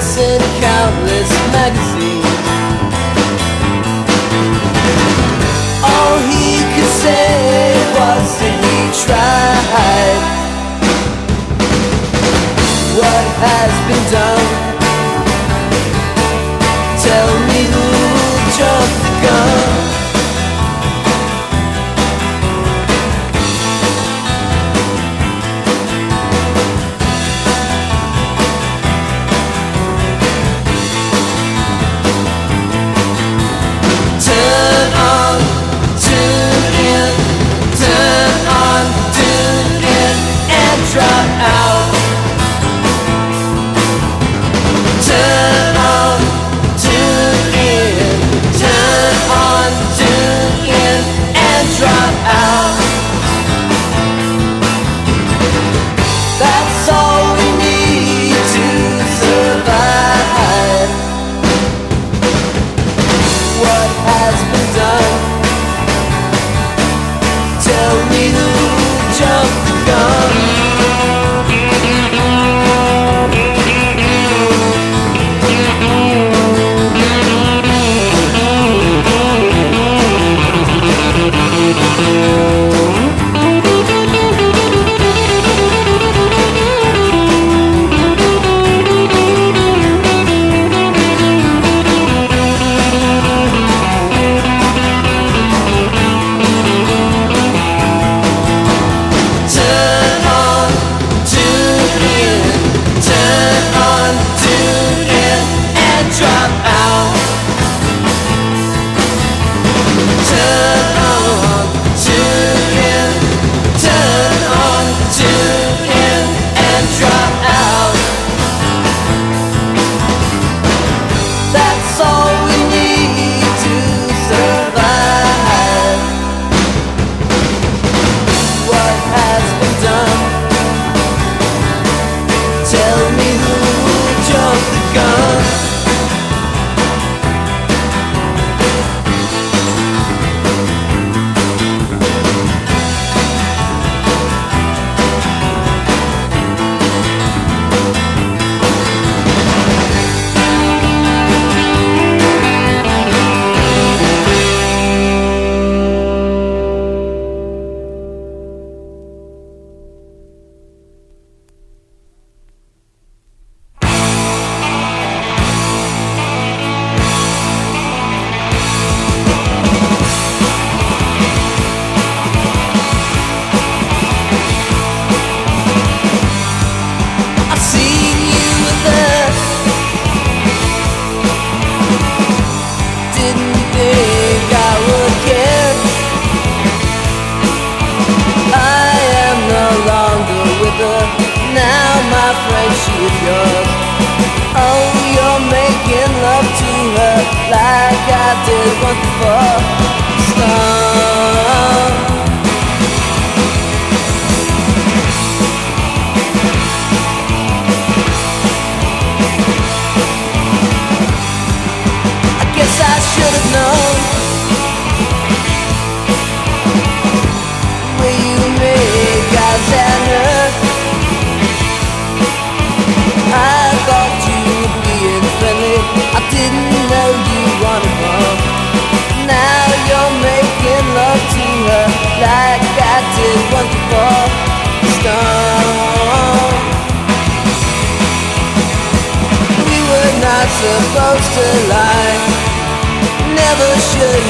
once in countless magazines. All he could say was that he tried What has been done?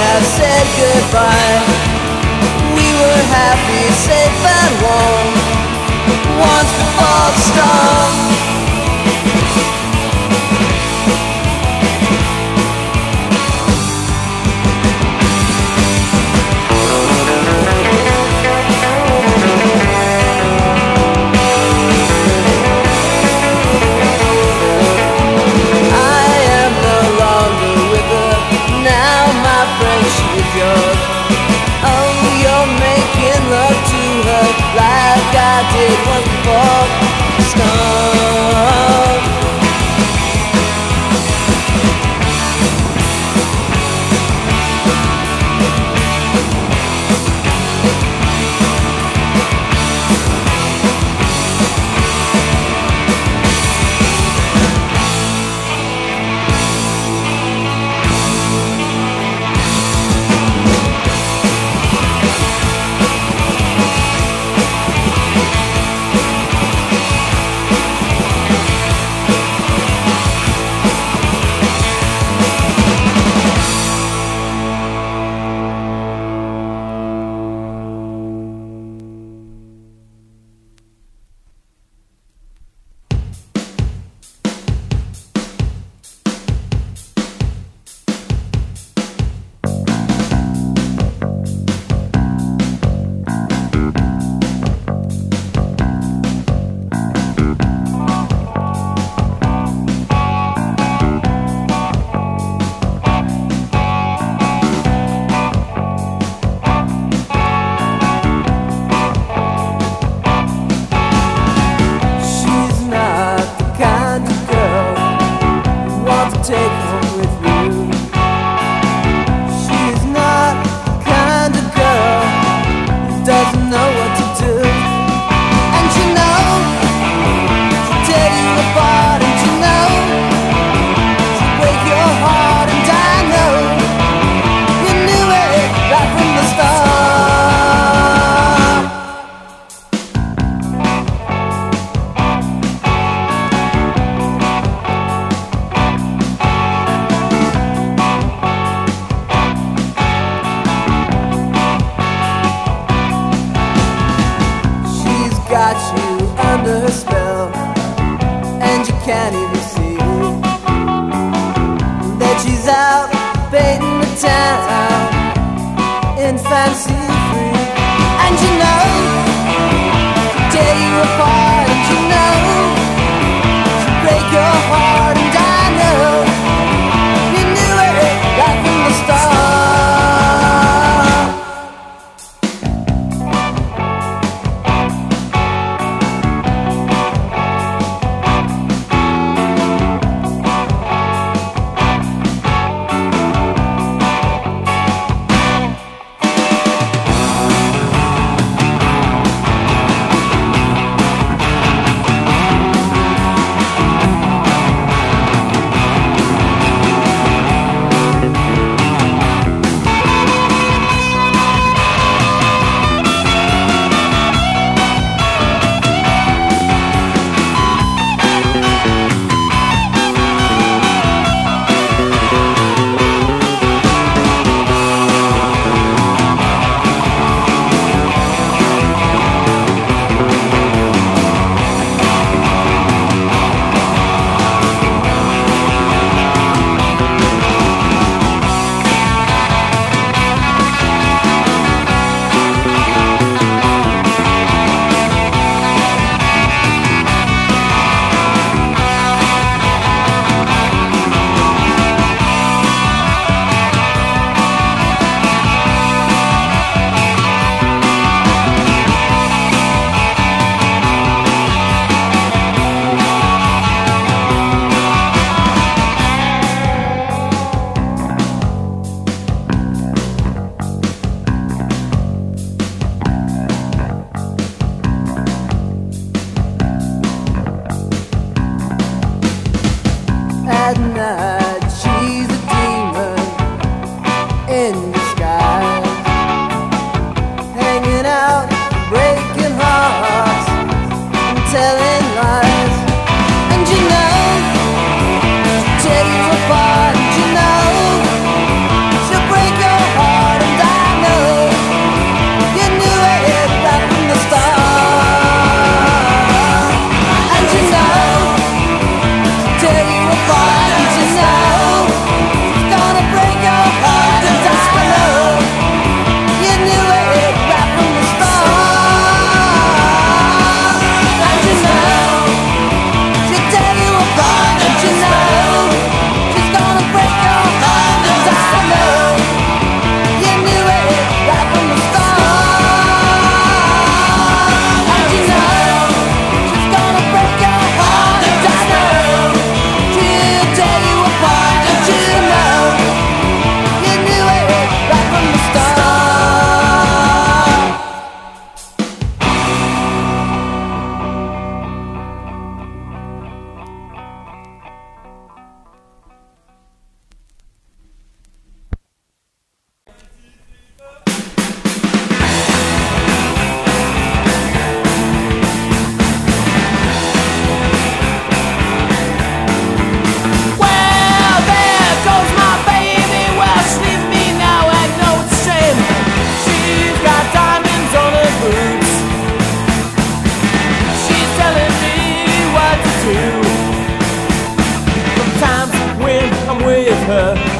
have said goodbye. We were happy, safe and warm. Once before the storm.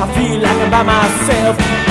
I feel like I'm by myself.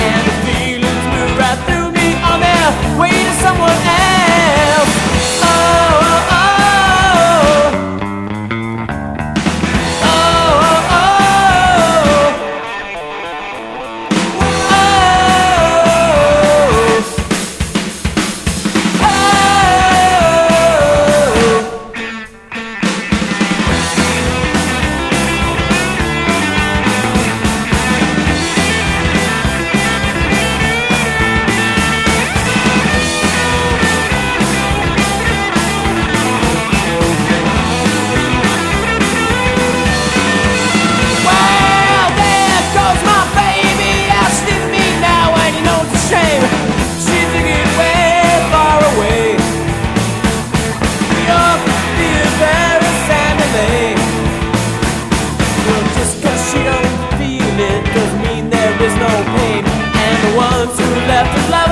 left is love.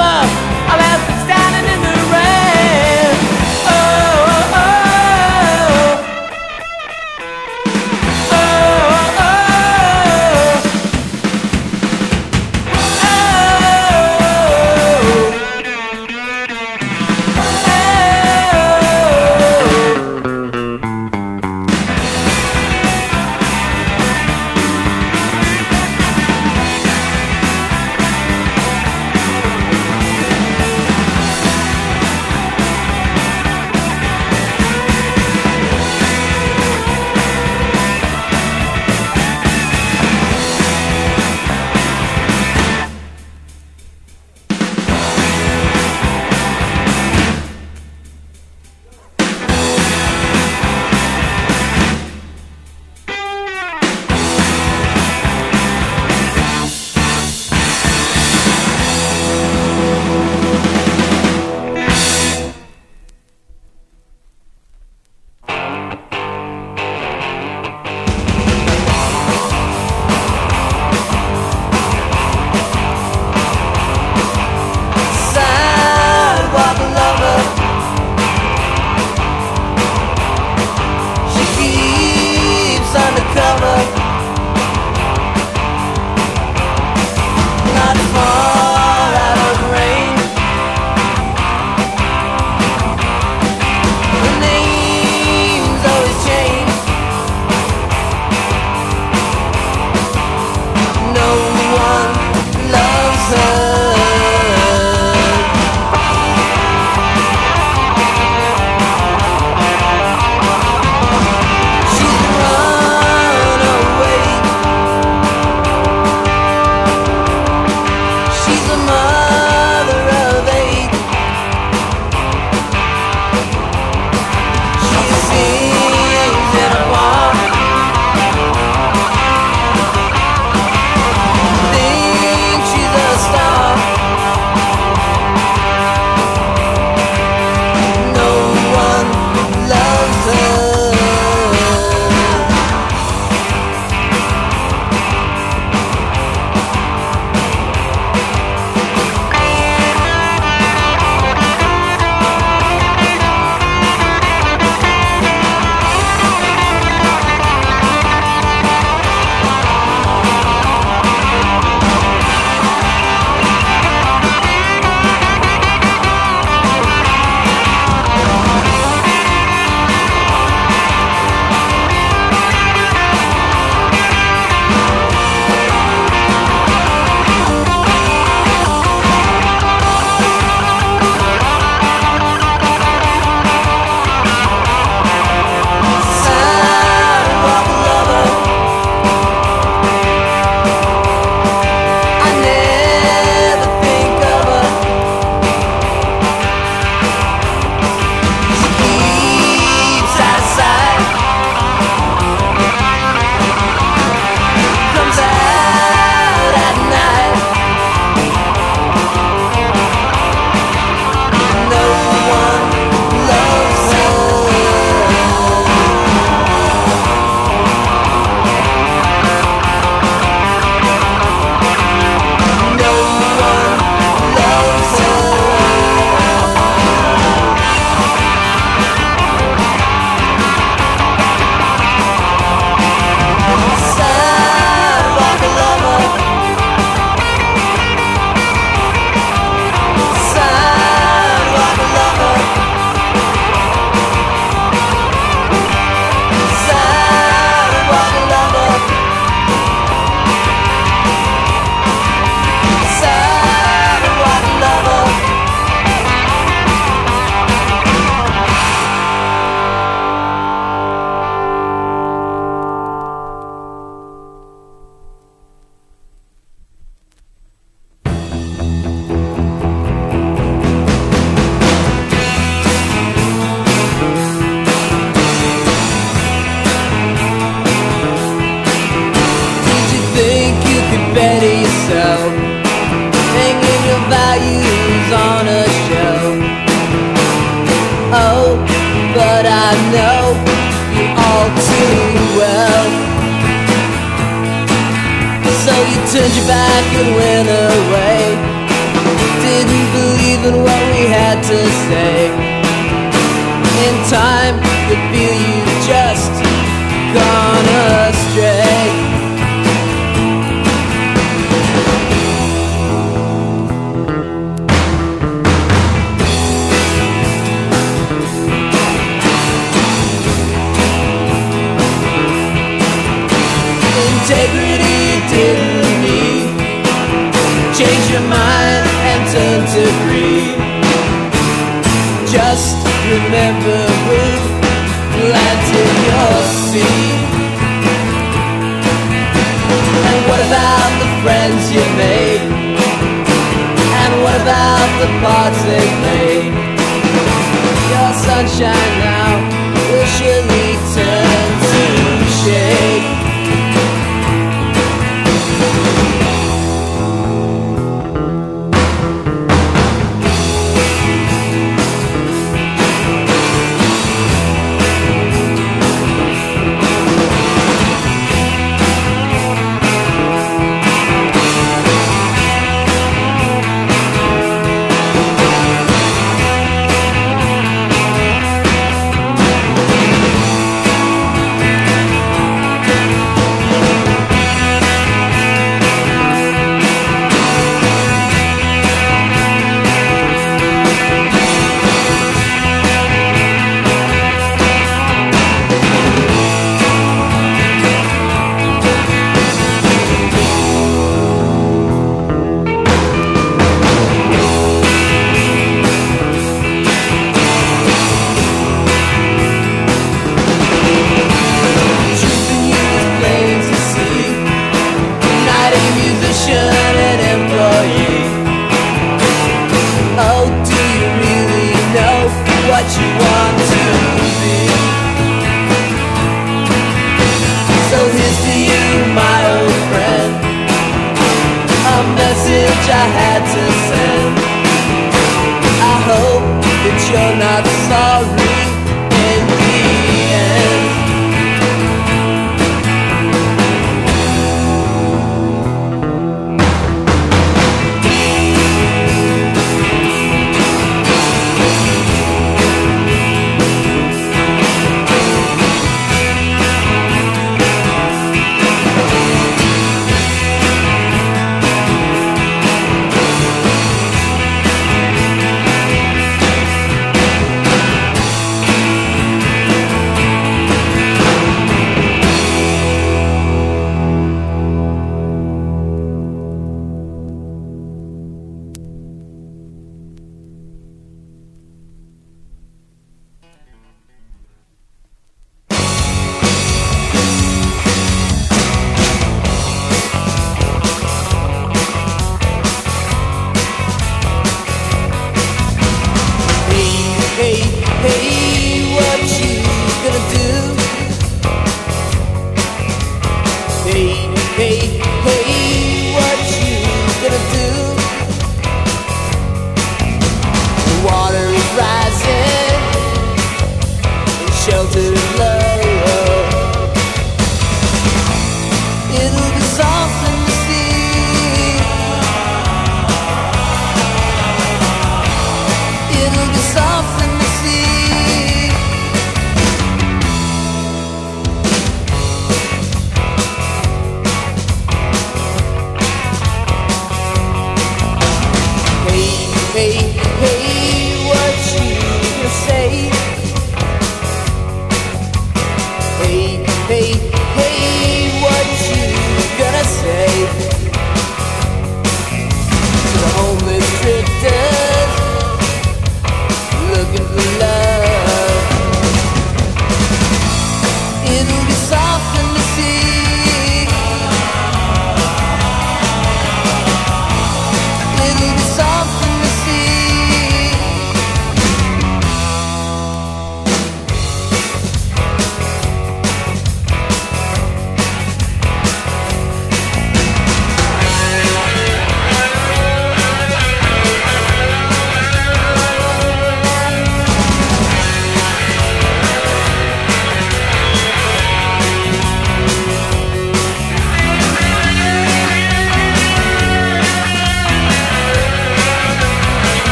About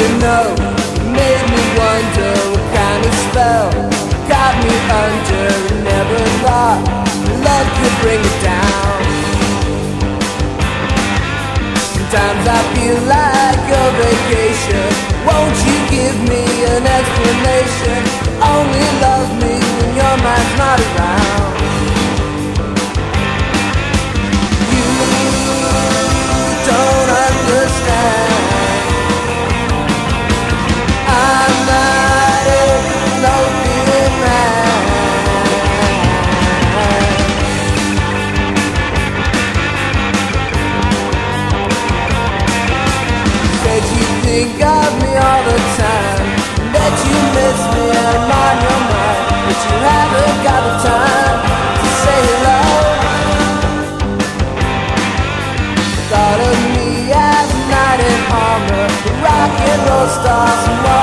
you know Made me wonder what kind of spell Got me under. Never thought Love could bring it down. Sometimes I feel like a vacation. Won't you give me an explanation? Only love me when your mind's not around. You don't understand. no stars.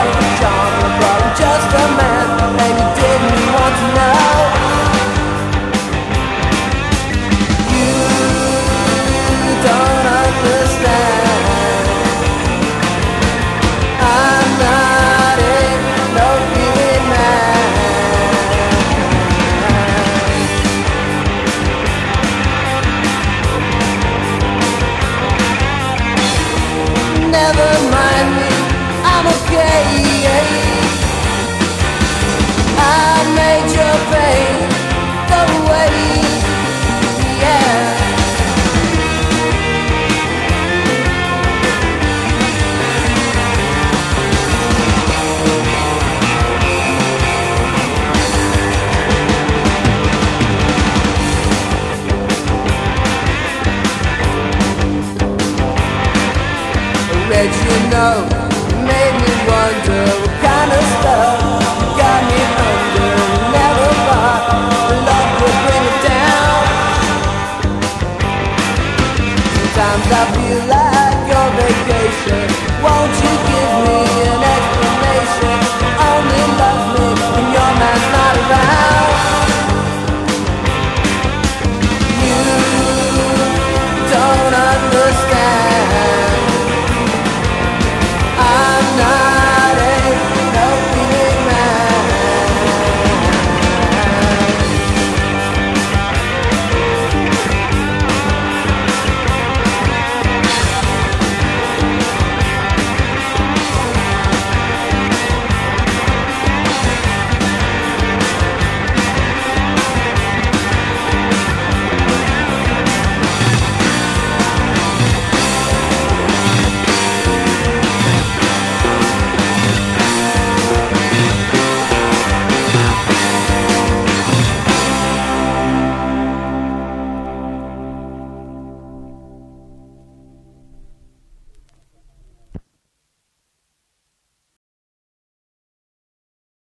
Sometimes I feel like your vacation. Won't you give me